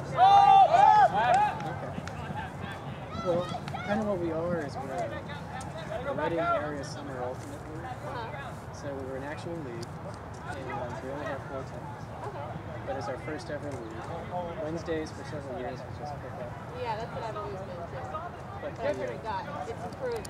Okay. Well, kind of what we are is we're a Redding area summer ultimately. Uh-huh. So we were an actual league, and um, we only have four teams. But it's our first ever league. Wednesdays for several years was just pick up. Yeah, that's what I've always been to. But, but I've it got, it's improved.